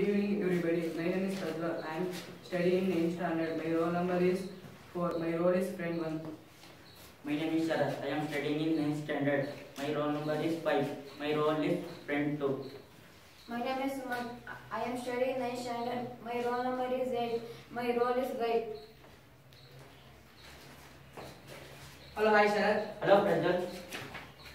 Good evening, everybody. My name is Pradla. I am studying in standard. My roll number is four. My roll is friend one. My name is Sharat. I am studying in 9th standard. My roll number is 5. My roll is friend 2. My name is Suman. I am studying 9th standard. My roll number is 8. My role is guide. Hello, hi Sharat. Hello, Prajal.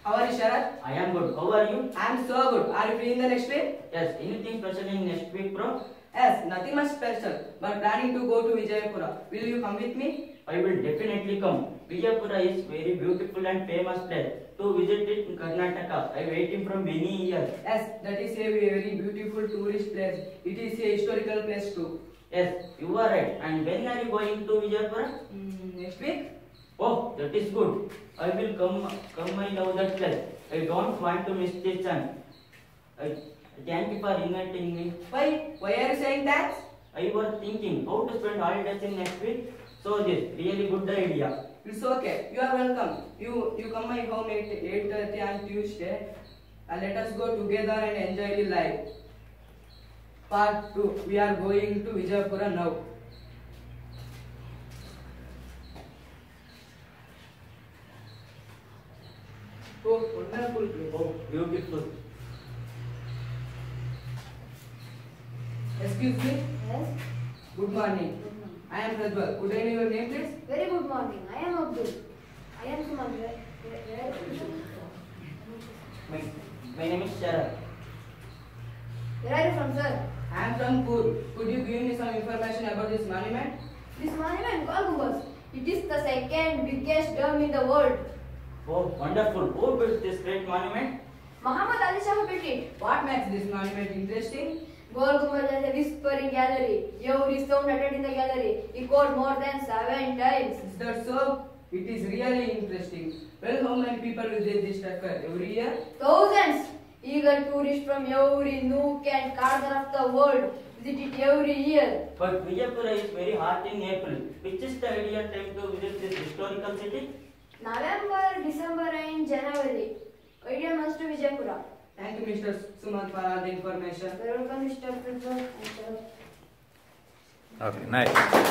How are you, Sharat? I am good. How are you? I am so good. Are you free in the next week? Yes, anything special in next week, bro? Yes, nothing much special. But planning to go to Vijayapura. Will you come with me? I will definitely come. Vijayapura is very beautiful and famous place. To visit it in Karnataka, I waiting from many years. Yes, that is a very beautiful tourist place. It is a historical place too. Yes, you are right. And when are you going to Vijayapura? Hmm, next week? Oh, that is good. I will come. Come, I love that place. I don't want to miss this chance. I thank you for inviting me. Why? Why are you saying that? I was thinking how to spend holidays in next week. So this really good idea. It's okay. You are welcome. You you come my home at 8.30 on Tuesday. Uh, let us go together and enjoy the life. Part 2. We are going to Vijayapura now. Wonderful place. Oh, beautiful. Excuse me. Yes? Good morning. Good morning. I am Rajwal. Could I know your name, please? Very good morning. I am Abdul. I am Suman. Where, where, where My, my name is Sharat. where are you from, sir? I am from Kur. Could you give me some information about this monument? This monument, Gol Gumbaz. It is the second biggest dome in the world. Oh, wonderful. Who built this great monument? Muhammad Adil Shah built it. What makes this monument interesting? Gol Gumbaz has a whispering gallery. Every sound uttered in the gallery echoed more than seven times. Is that so? It is really interesting. Well, how many people visit this structure every year? Thousands eager tourists from every nook and corner of the world visit it every year. But Vijayapura is very hot in April. Which is the ideal time to visit this historical city? November, December and January. Idea must to Vijaypura. Thank you, Mr. Sumant, for all the information. Welcome, Mr. Prithviraj. Okay, nice.